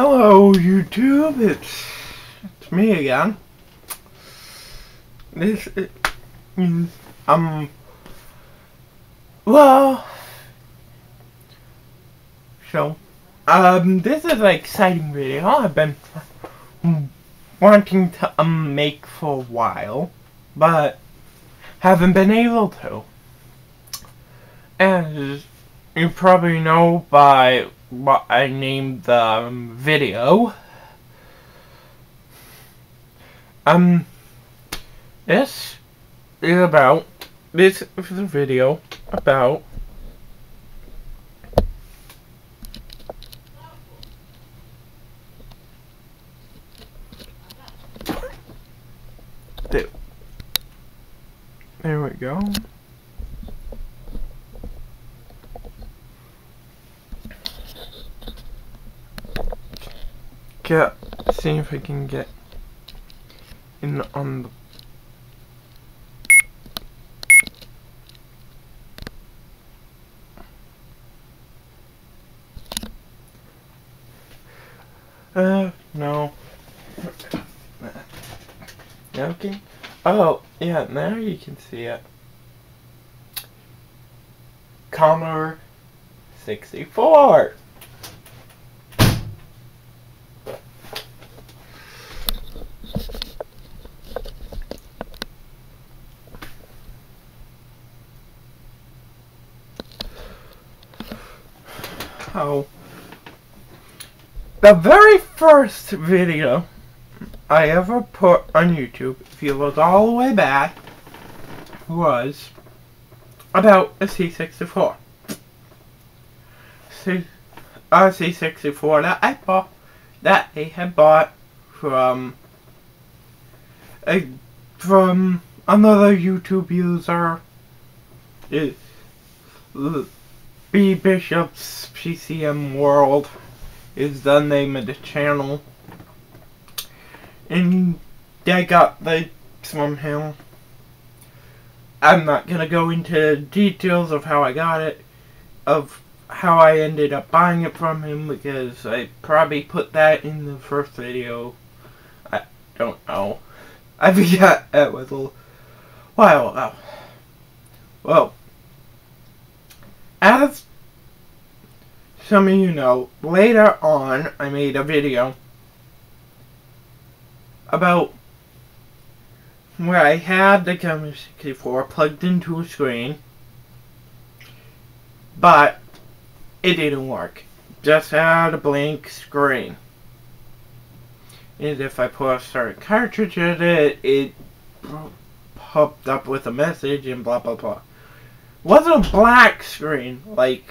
Hello, YouTube. It's it's me again. This is, um well so um this is an exciting video I've been wanting to um make for a while, but haven't been able to. As you probably know by what I named the um, video. Um, this is about, this is a video about there we go. Get, see if I can get in on the Uh, no. Okay. Oh, yeah, now you can see it. Commodore 64. Oh. The very first video I ever put on YouTube, if you look all the way back, was about a C64. C a C64 that I bought, that they had bought from a from another YouTube user. B Bishop's PCM World is the name of the channel. And I got the somehow. I'm not gonna go into details of how I got it, of how I ended up buying it from him because I probably put that in the first video. I don't know. I forgot it was a while ago. Well, as some of you know, later on I made a video about where I had the Commodore 64 plugged into a screen, but it didn't work. Just had a blank screen. And if I put a certain cartridge in it, it popped up with a message and blah blah blah. Wasn't a black screen like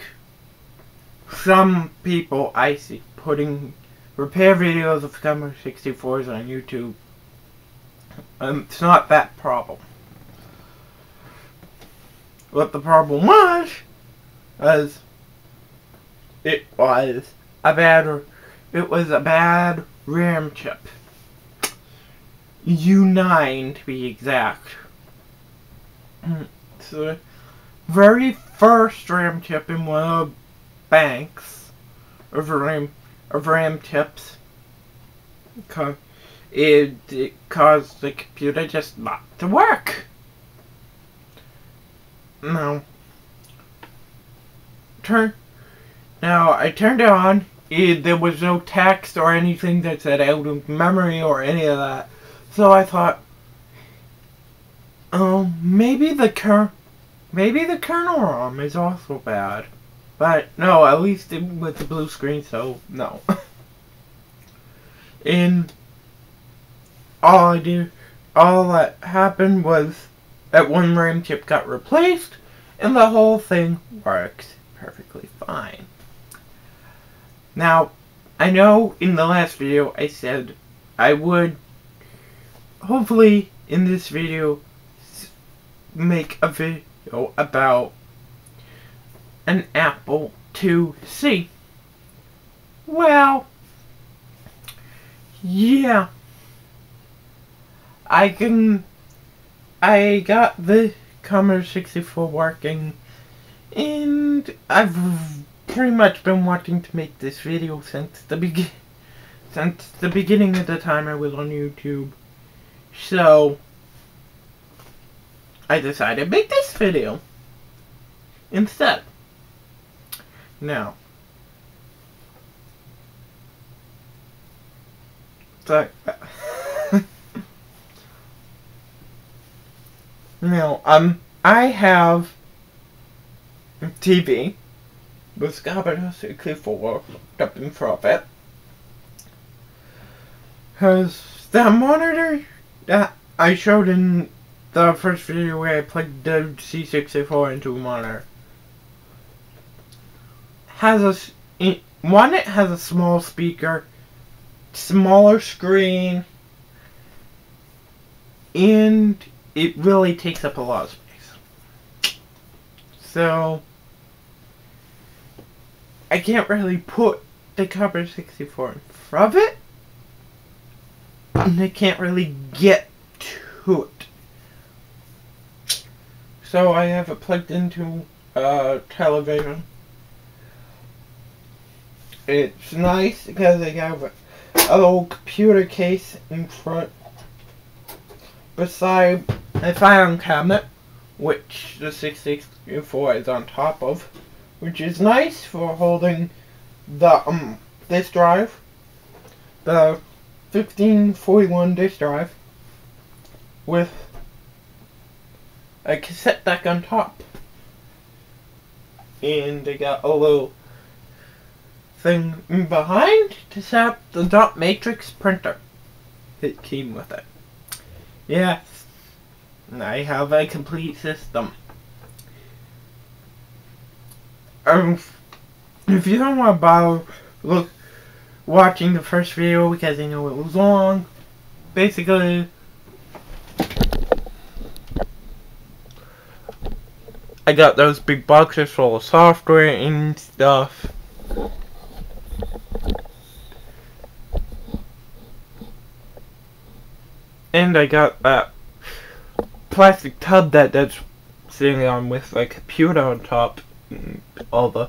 some people I see putting repair videos of Commodore 64s on YouTube. Um, it's not that problem. What the problem was, was it was a bad, it was a bad RAM chip. U9 to be exact. The very first RAM chip in one of banks of RAM, of RAM chips. It, it caused the computer just not to work. Now, turn. Now I turned it on. It, there was no text or anything that said out of memory or any of that. So I thought, oh, maybe the kernel, maybe the kernel ROM is also bad. But no, at least with the blue screen. So no. and all I did, all that happened was that one RAM chip got replaced, and the whole thing works perfectly fine. Now, I know in the last video I said I would hopefully in this video make a video about an Apple IIc. Well, yeah. I can... I got the Commodore 64 working, and I've pretty much been wanting to make this video since the beginning, since the beginning of the time I was on YouTube. So, I decided to make this video instead. Now, so, now, um, I have TV with Gabriel 64 up in front of it. Has the monitor that I showed in the first video where I plugged the C64 into a monitor has a one it has a small speaker, smaller screen, and it really takes up a lot of space. So I can't really put the Commodore 64 in front of it. And I can't really get to it. So I have it plugged into a television. It's nice because I have a, little computer case in front beside a filing cabinet, which the 664 is on top of, which is nice for holding the um disk drive, the 1541 disk drive, with a cassette deck on top. And they got a little thing behind to set up the dot matrix printer. It came with it. Yes, I have a complete system. Um, if you don't want to bother look watching the first video because I know it was long, basically I got those big boxes full of software and stuff. And I got that plastic tub that that's sitting on with a computer on top and all the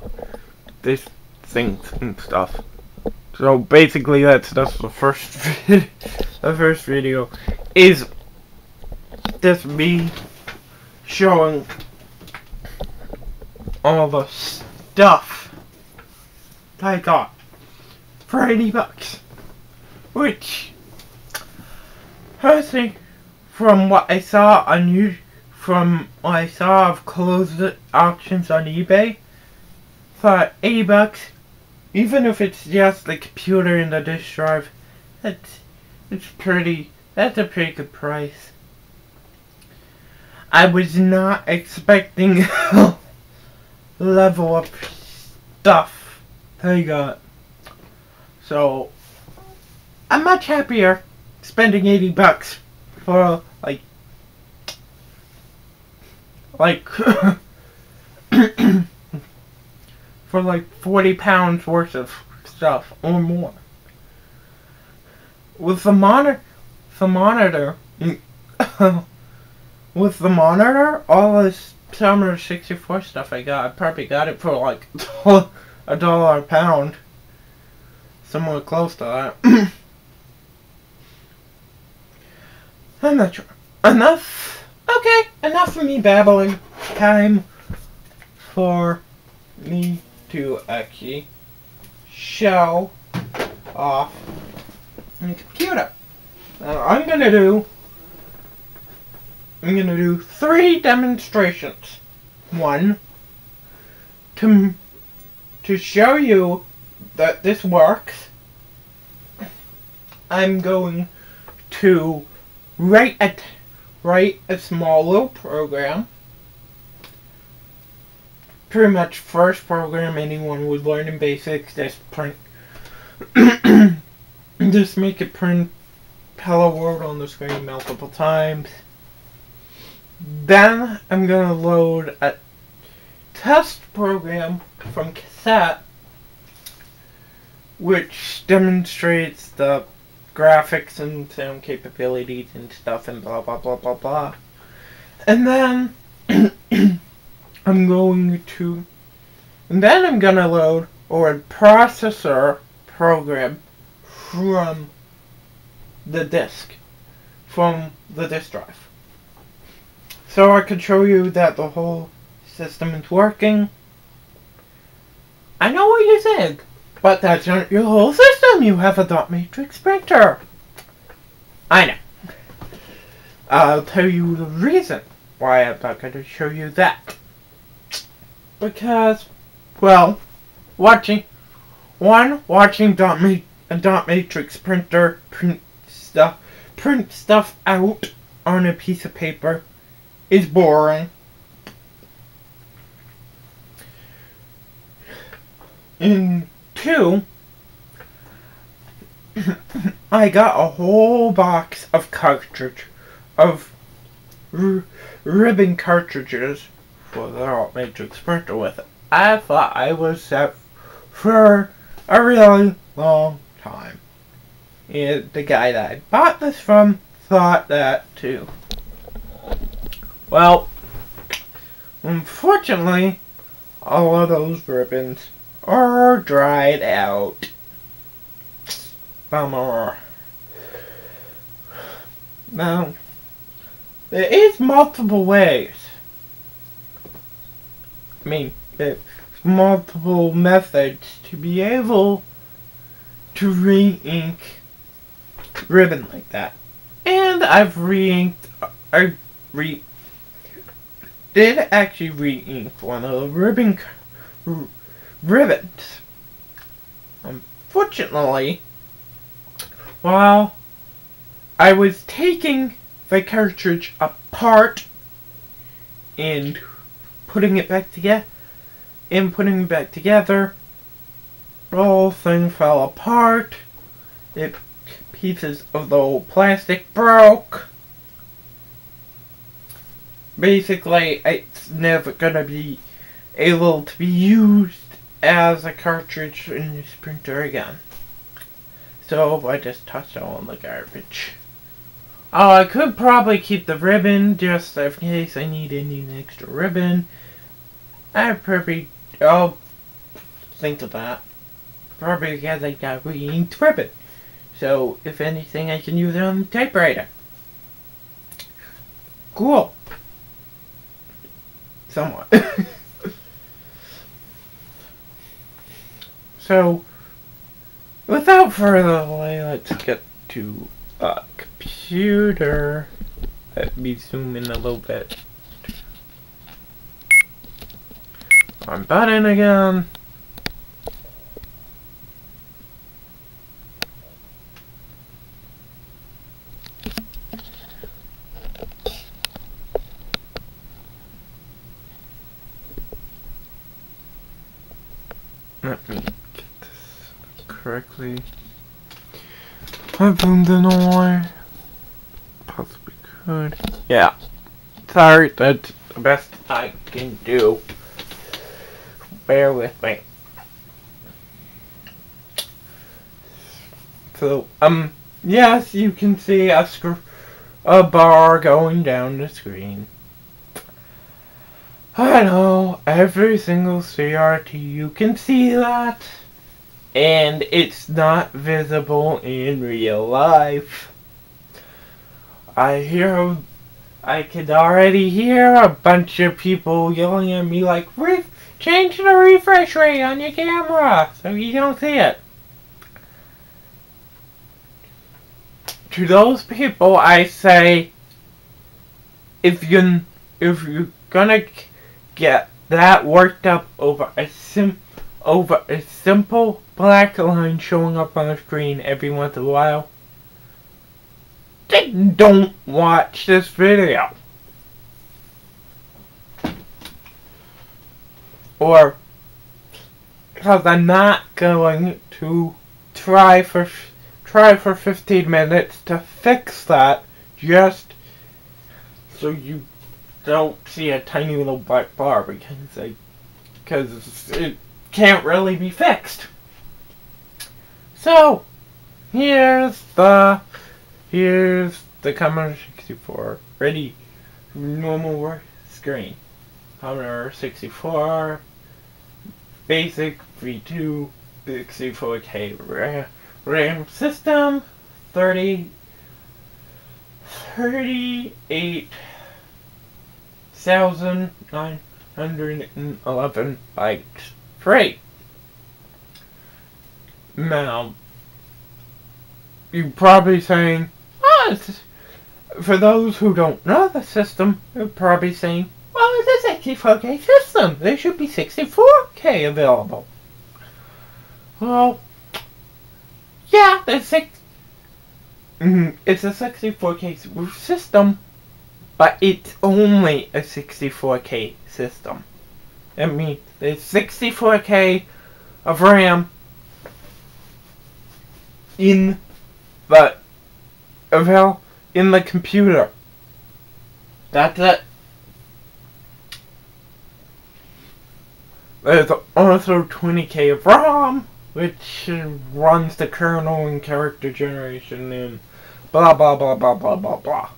this things and stuff. So basically that's that's the first the first video is just me showing all the stuff I got for 80 bucks. Which, honestly, from what I saw on you, from what I saw of closed auctions on eBay, for 80 bucks, even if it's just the computer and the disk drive, that's, it's pretty, that's a pretty good price. I was not expecting level of stuff they got. So, I'm much happier spending 80 bucks for, like, like, for like 40 pounds worth of stuff or more. With the monitor, the monitor, with the monitor, all this Summer 64 stuff I got, I probably got it for like a dollar a pound. Somewhere close to that. I'm not sure. Enough? Okay, enough of me babbling. Time for me to actually show off my computer. Now I'm gonna do I'm to do three demonstrations. One, to, to show you that this works, I'm going to write a, write a small little program. Pretty much first program anyone would learn in basics, just print, just make it print hello world on the screen multiple times. Then I'm to load a test program from cassette which demonstrates the graphics and sound capabilities and stuff and blah blah blah blah blah. And then I'm going to and then I'm gonna load word processor program from the disk, from the disk drive. So I could show you that the whole system is working. I know what you think, but that's not your whole system. You have a dot matrix printer. I know. I'll tell you the reason why I'm not going to show you that. Because, well, watching, one, watching dot, ma- a dot matrix printer print stuff, print stuff out on a piece of paper is boring. And two, I got a whole box of cartridge of ribbon cartridges for the dot matrix printer with it. I thought I was set for a really long time. And the guy that I bought this from thought that too. Well, unfortunately, all of those ribbons are dried out. Bummer. Now, there is multiple ways. I mean, there's multiple methods to be able to re-ink ribbon like that. And I've re-inked, I re did actually re-ink one of the ribbon r- ribbons. Unfortunately, while I was taking the cartridge apart and putting it back together, and putting it back together, the whole thing fell apart. It pieces of the old plastic broke. Basically, it's never gonna be able to be used as a cartridge in this printer again. So I just tossed it all in the garbage. Oh, I could probably keep the ribbon just in case I need any extra ribbon. I probably, I'll think of that. Probably because I got re-inked ribbon. So, if anything, I can use it on the typewriter. Cool. Somewhat. so, without further delay, let's get to a computer. Let me zoom in a little bit. On button again. Let me get this correctly. I zoomed in all possibly could. Yeah. Sorry, that's the best I can do. Bear with me. So, um, yes, you can see a a bar going down the screen. I know, every single CRT you can see that. And it's not visible in real life. I hear, I could already hear a bunch of people yelling at me like, change the refresh rate on your camera so you don't see it. To those people, I say, if you if you're gonna get that worked up over a sim over a simple black line showing up on the screen every once in a while, don't watch this video. Or, because I'm not going to try for try for 15 minutes to fix that just so you don't see a tiny little black bar because I, because it can't really be fixed. So, here's the, here's the Commodore 64 ready. Normal screen. Commodore 64 basic V2 64K RAM. System, 30, 38,911 bytes. Free. Now, you're probably saying, oh, for those who don't know the system, you're probably saying, well, it's a 64K system. There should be 64K available. Well, yeah, there's six. Mm, it's a 64K system, but it's only a 64K system. I mean, there's 64K of RAM in the avail in the computer. That's it. There's also 20k of ROM, which runs the kernel and character generation and blah blah blah blah blah blah blah.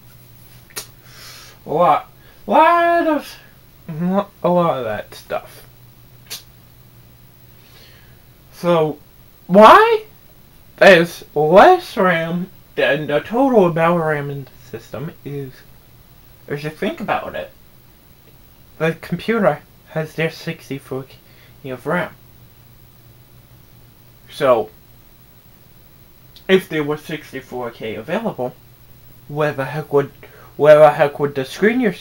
A lot, lot of, a lot of that stuff. So, why there's less RAM than the total amount of RAM in the system is, if you think about it, the computer has their 64 of RAM. So, if there was 64k available, where the heck would, where the heck would the screen you're,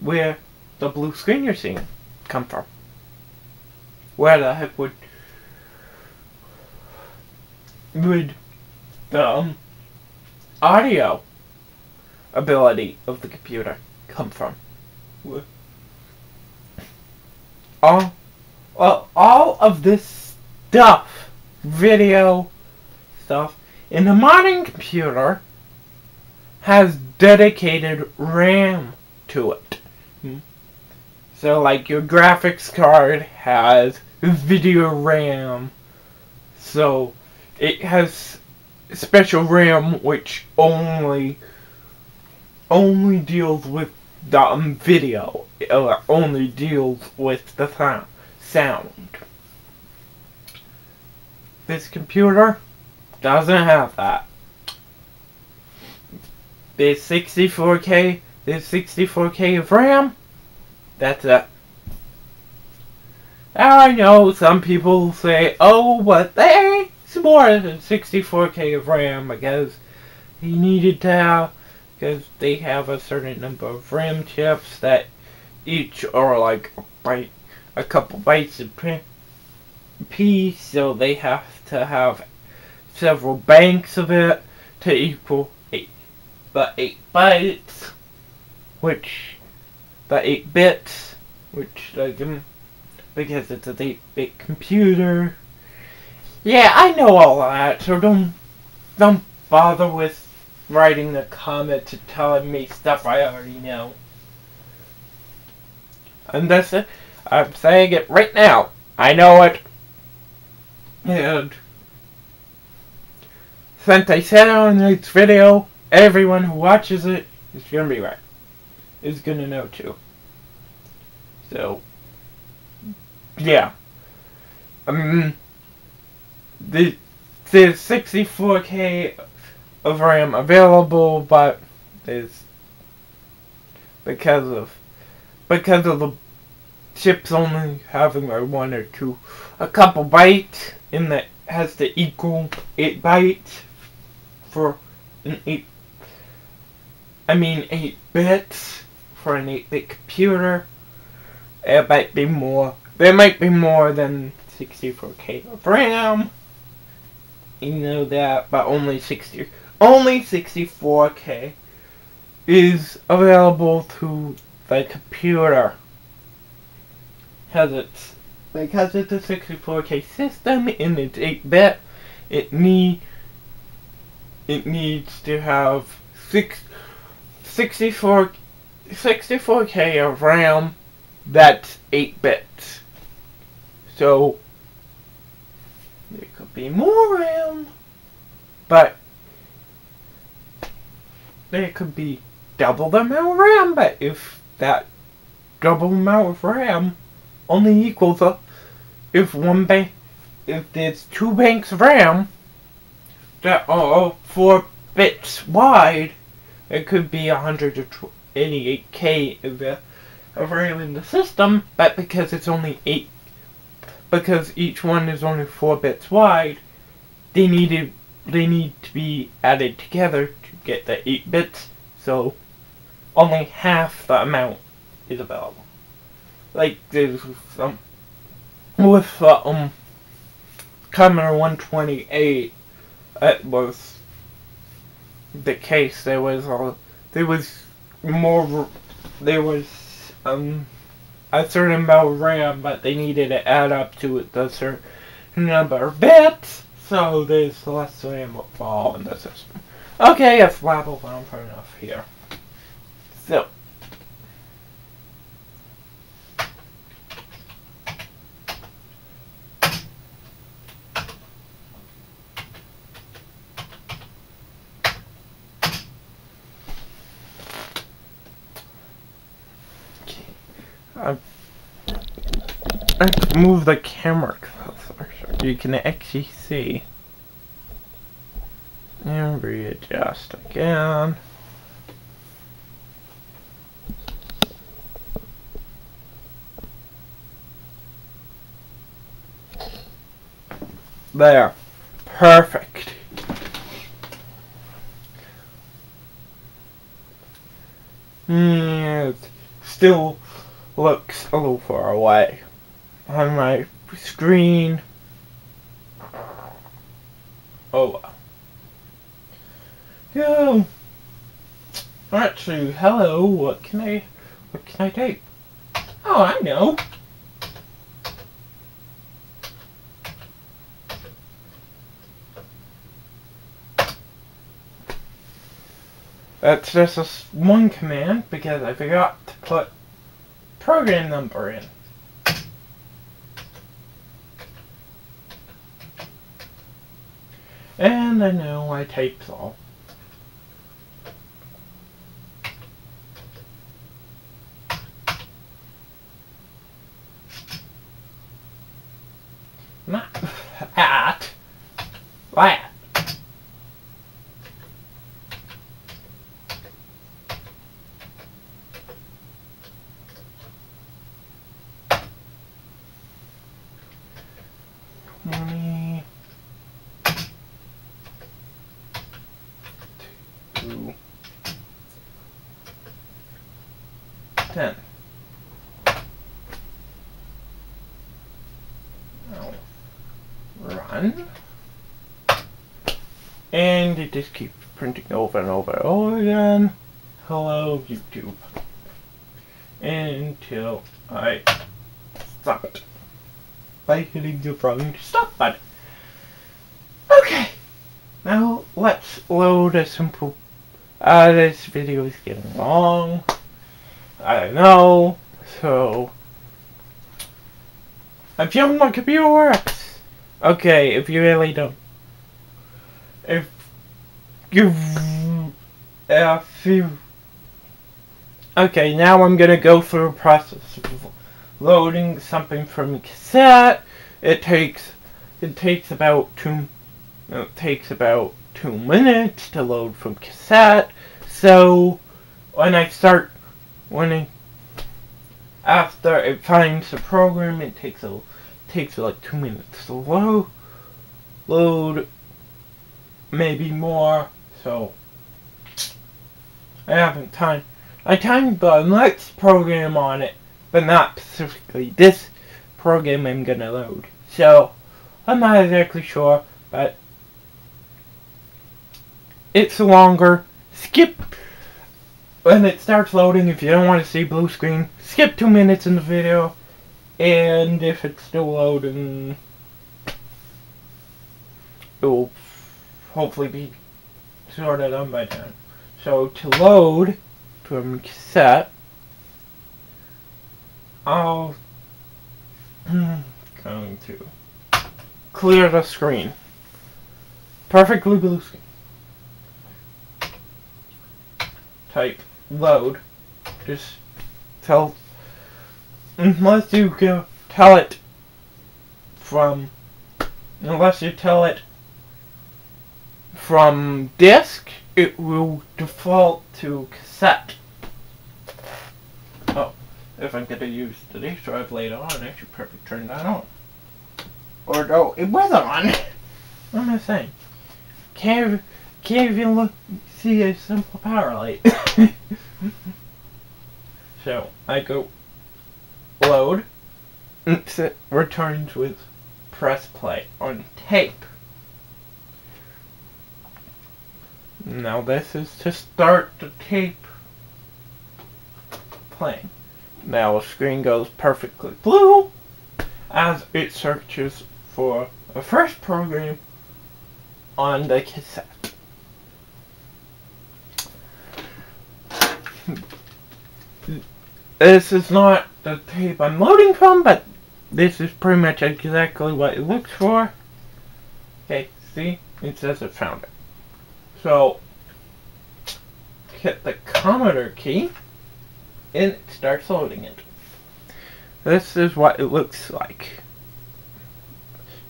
where the blue screen you're seeing come from? Where the heck would, would the um, audio ability of the computer come from? all, well, all of this stuff, video stuff, in the modern computer has dedicated RAM to it. Hmm. So like your graphics card has video RAM. So it has special RAM which only only deals with the um, video or only deals with the sound. sound. This computer doesn't have that. This 64K, this 64K of RAM, that's it. Now I know some people say, oh, but there's more than 64K of RAM because he needed to have because they have a certain number of RAM chips that each are like a byte, a couple bytes a piece, so they have to have several banks of it to equal eight, the eight bytes, which the eight bits, which like because it's a eight-bit computer. Yeah, I know all that, so don't don't bother with writing the comment and telling me stuff I already know. And that's it. I'm saying it right now. I know it. And since I said it on this video, everyone who watches it is gonna be right. Is gonna know too. So, yeah. Um, the the 64k of RAM available, but is because of because of the chips only having a one or two, a couple bytes, and that has to equal eight bytes for an eight. I mean eight bits for an eight-bit computer. It might be more. There might be more than 64k of RAM. You know that, but only 60 only 64K is available to the computer. Has its because it's a 64K system and it's 8-bit, it need it needs to have six, 64 64K of RAM that's 8 bits. So be more RAM, but it could be double the amount of RAM, but if that double amount of RAM only equals a, if one bank, if there's two banks of RAM, that are four bits wide, it could be 188k of, the, of RAM in the system, but because it's only 8, because each one is only 4 bits wide, they needed they need to be added together to get the 8 bits, so only half the amount is available. Like there's some with uh, um Commodore 128 it was the case there was a there was more there was um a certain amount of RAM but they needed to add up to the certain number of bits so there's less RAM all in the system. Okay, I've babbled on for enough here. So I, I move the camera closer so you can actually see. And readjust again. There. Perfect. Mm, still looks a little far away on my screen. Oh. Yo. Actually, hello, what can I what can I do? Oh I know. That's just one command because I forgot to put program number in. And I know I typed all. Not at that. Twenty two ten. Now run. And it just keeps printing over and over and over again. Hello YouTube. Until I stop it by hitting the run stop button. Okay, now let's load a simple. Uh, this video is getting long. I don't know, so I'm feel my computer. Okay, if you really don't, if you, if you. Okay, now I'm gonna go through a process of loading something from cassette. It takes it takes about two it takes about two minutes to load from cassette. So when I start when I after it finds the program it takes a takes like two minutes to load load maybe more so I haven't time I timed the next program on it but not specifically this program I'm gonna load. So, I'm not exactly sure, but it's longer. Skip when it starts loading if you don't want to see blue screen. Skip two minutes in the video, and if it's still loading, it will hopefully be sort of done by then. So to load from cassette, I'll hmm, going to clear the screen. Perfectly blue screen. Type load. Just tell unless you go tell it from unless you tell it from disc, it will default to cassette. Oh, if I'm going to use the disk drive later on, I should probably turn that on. Or no, it was on. what am I saying? Can't, can't even look, see a simple power light. so, I go load. It returns with press play on tape. Now this is to start the tape playing. Now the screen goes perfectly blue as it searches for a first program on the cassette. This is not the tape I'm loading from, but this is pretty much exactly what it looks for. Okay, see? It says it found it. So, hit the Commodore key, and it starts loading it. This is what it looks like.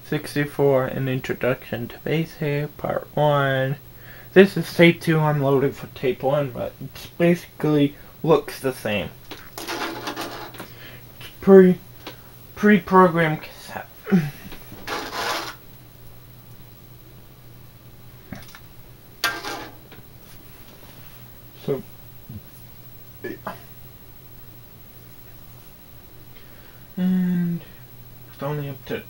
64, an introduction to Basic, part 1. This is tape 2, I'm loading for tape 1, but it basically looks the same. Pre, pre-programmed cassette. so, and it's only up to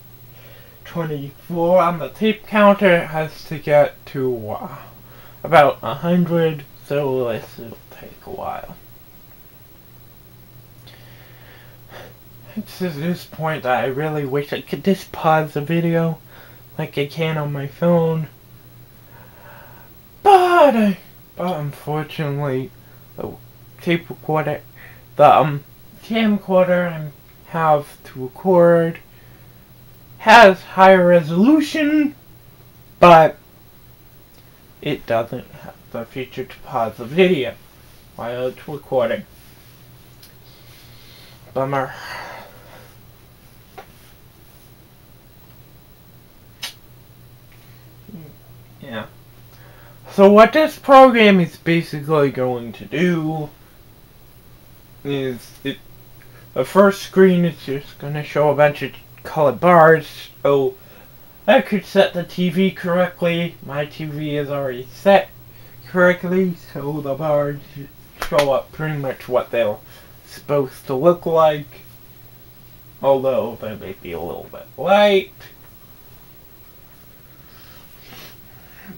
24 on the tape counter. It has to get to uh, about 100, so this will take a while. It's at this point that I really wish I could just pause the video like I can on my phone. But, I, but unfortunately, the tape recorder, the um, camcorder I have to record has higher resolution, but it doesn't have the feature to pause the video while it's recording. Bummer. Yeah. So what this program is basically going to do is it the first screen is just going to show a bunch of colored bars. So I could set the TV correctly. My TV is already set correctly, so the bars show up pretty much what they're supposed to look like. Although they may be a little bit light.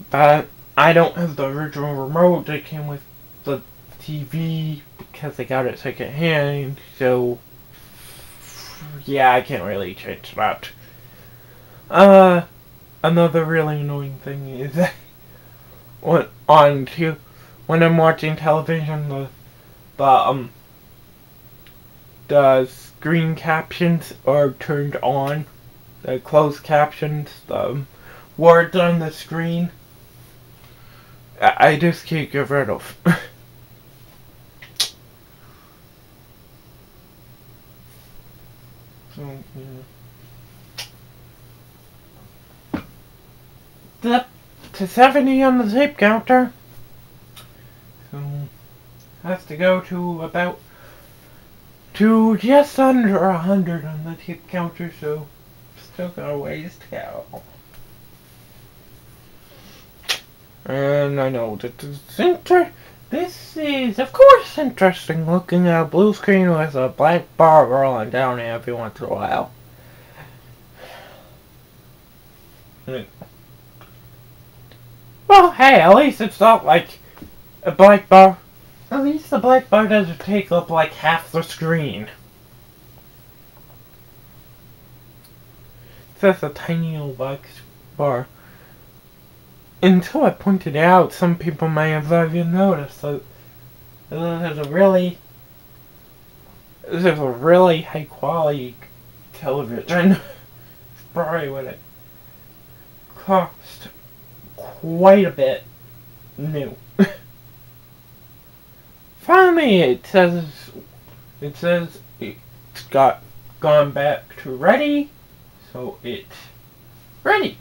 But I don't have the original remote that came with the TV because I got it second hand, so yeah, I can't really change that. Uh, another really annoying thing is that when on to when I'm watching television, the the um the screen captions are turned on, the closed captions, the words on the screen. I, just can't get rid of. So, yeah. Up to 70 on the tape counter. So, has to go to about to just under a hundred on the tape counter, so still got a ways to go. And I know that this, inter this is, of course, interesting looking at a blue screen with a black bar rolling down every once in a while. Well, hey, at least it's not like a black bar. At least the black bar doesn't take up like half the screen. It's just a tiny little black bar. Until I pointed out, some people may have already noticed that this is a really, this is a really high quality television. it's probably what it cost quite a bit new. Finally, it says, it says it's got gone back to ready, so it's ready.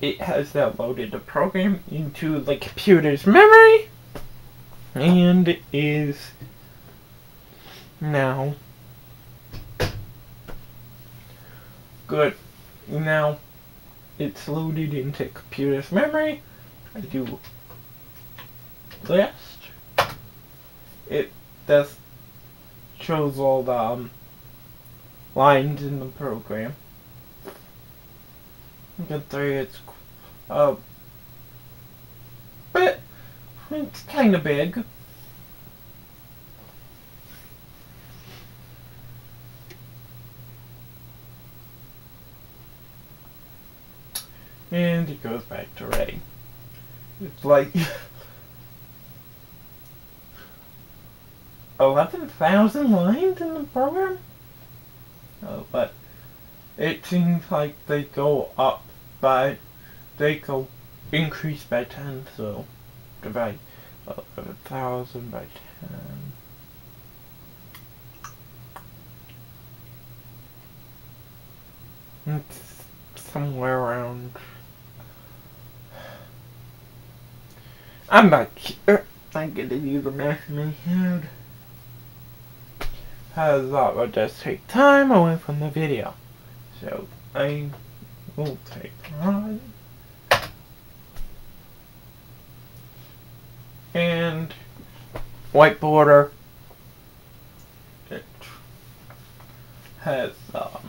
It has downloaded the program into the computer's memory and is now good. Now it's loaded into computer's memory. I do list. It does shows all the um, lines in the program. You say it's uh, but it's kind of big. And it goes back to ready. It's like 11,000 lines in the program? Oh, but it seems like they go up by, they go increase by 10, so divide uh, 1,000 by 10. It's somewhere around. I'm not sure. I'm gonna the math in my head as that would just take time away from the video. So I will take that. And white border. It has um,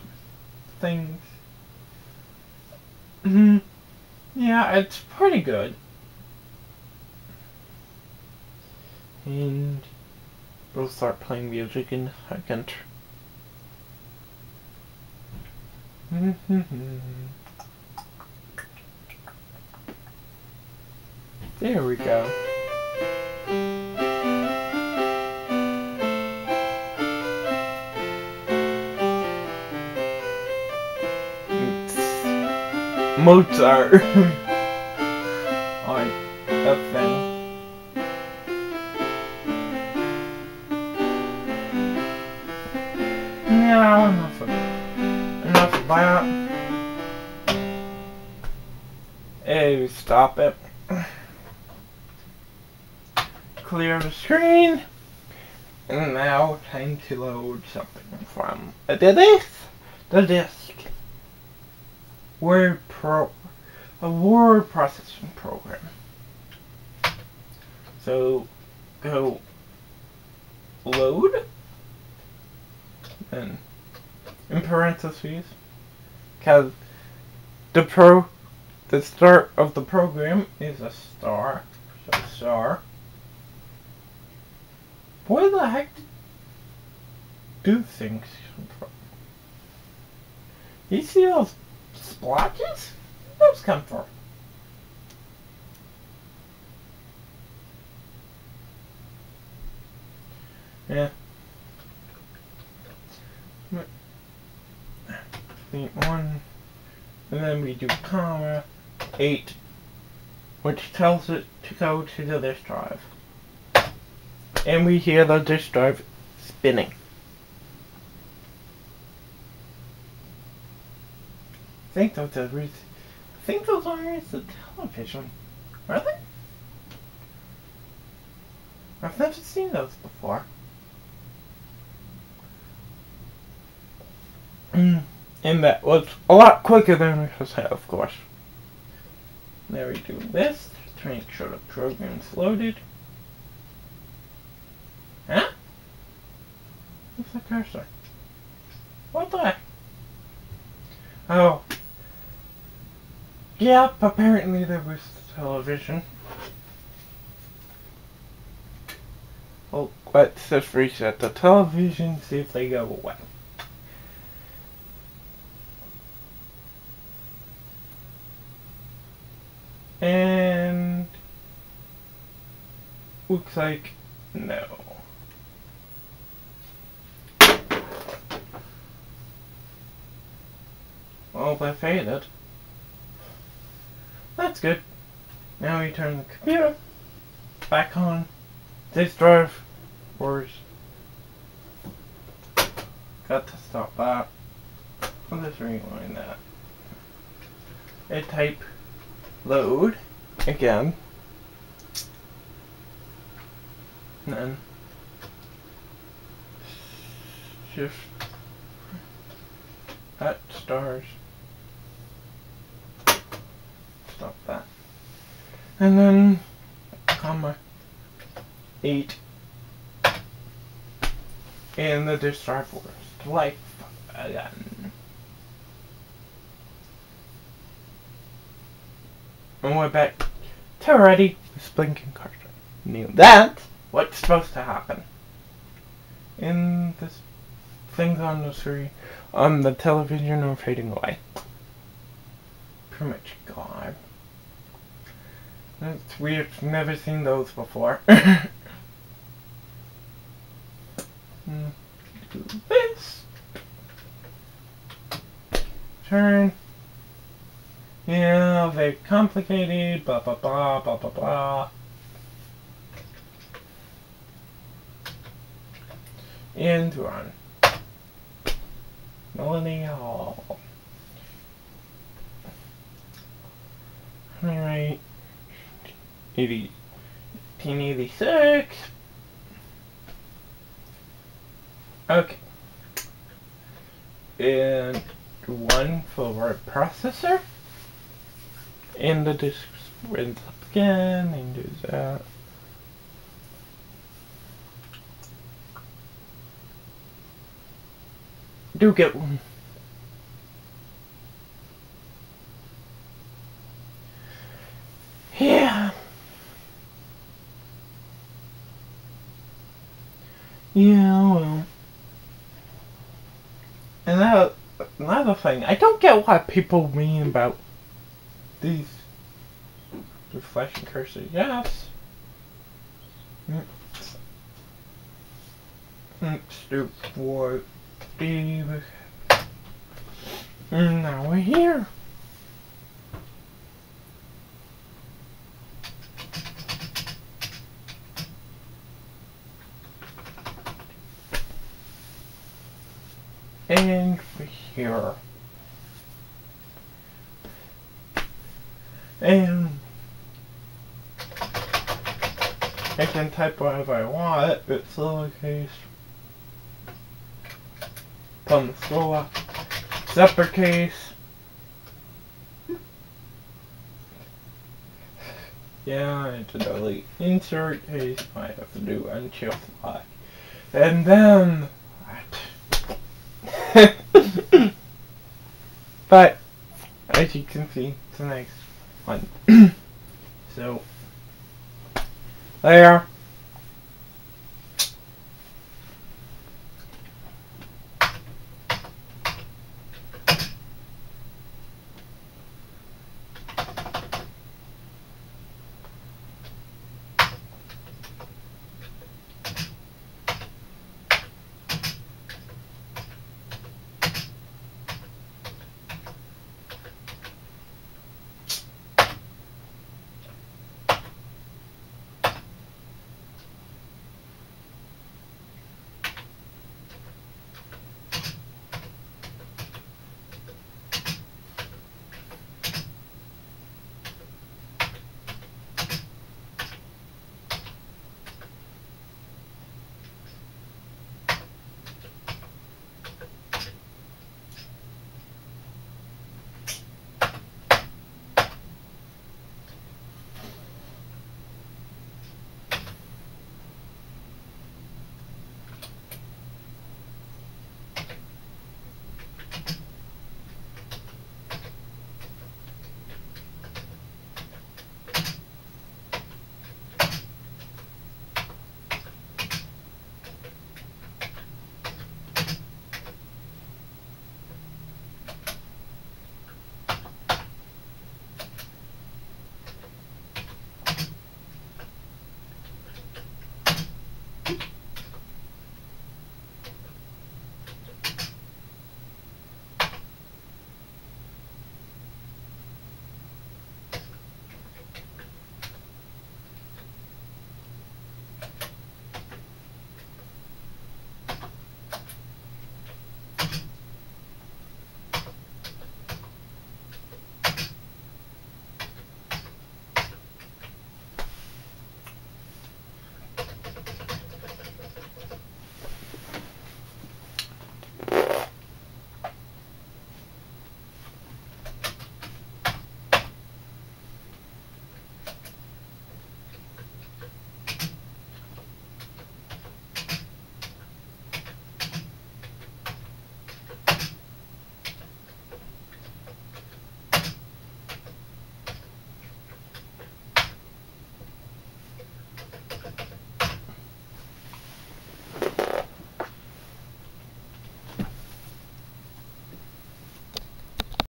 things. hmm Yeah, it's pretty good. And We'll start playing music in a second. There we go. Mozart to load something from the disk. The disk. Word pro a word processing program. So go load and in parentheses because the pro the start of the program is a star so star where the heck do things you see those splotches where those come from yeah one, and then we do comma, 8, which tells it to go to the disk drive. And we hear the disk drive spinning. Think those are, I think those are the television. Are they? I've never seen those before. And that was a lot quicker than we just had, of course. Now we do this to make sure the program's loaded. Huh? What's the cursor? What the? Oh. Yep, apparently there was television. Well, let's just reset the television, see if they go away. And looks like no. Well, they faded. That's good. Now we turn the computer back on. This drive wars. Got to stop that. Let's rewind that. A type load again. And then shift at stars. Stop that. And then comma eight and the disk force life again. And we're back to ready with blinking card. Knew that what's supposed to happen. In this things on the screen on the television are fading away. Pretty much gone. It's weird, never seen those before. Mm, do this. Turn. Yeah, very complicated, blah blah blah blah blah blah. And run. Millennial. Alright. 80, 1886. Okay. And one for word processor. And the disk runs up again and do that. Do get one. Yeah. Yeah, well. And that, uh, another thing, I don't get what people mean about these reflection cursors. Yes. Mm. Mm, stupid boy. Steve. Mm, now we're here. And here. And I can type whatever I want. It's lowercase. From the scroll Separate case. Yeah, I have to delete insert case. I have to do unchill flag. And then but as you can see, it's a nice one. so there.